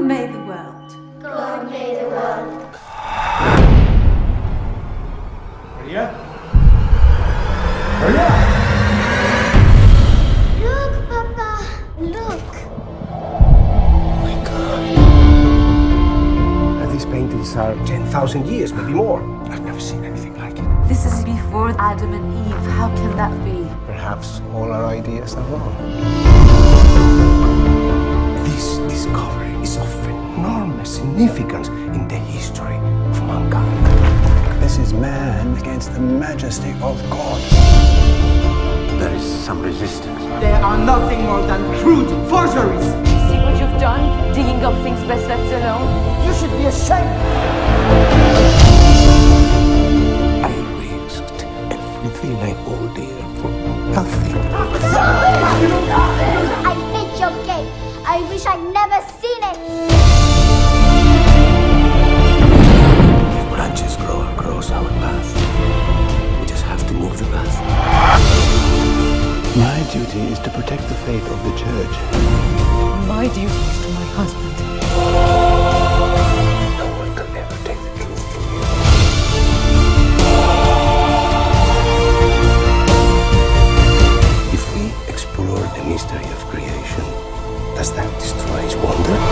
Who made the world? God made the world. Maria? Maria? Look, Papa. Look. Oh my And these paintings are 10,000 years, maybe more. I've never seen anything like it. This is before Adam and Eve. How can that be? Perhaps all our ideas are wrong. Significance in the history of mankind. This is man against the majesty of God. There is some resistance. They are nothing more than crude forgeries. See what you've done? Digging up things best left alone? You should be ashamed. I risked everything I hold dear for nothing. I hate your cake. I wish I'd never seen it. My duty is to protect the faith of the church. My duty is to my husband. No one can ever take the truth from you. If we explore the mystery of creation, does that destroy its wonder?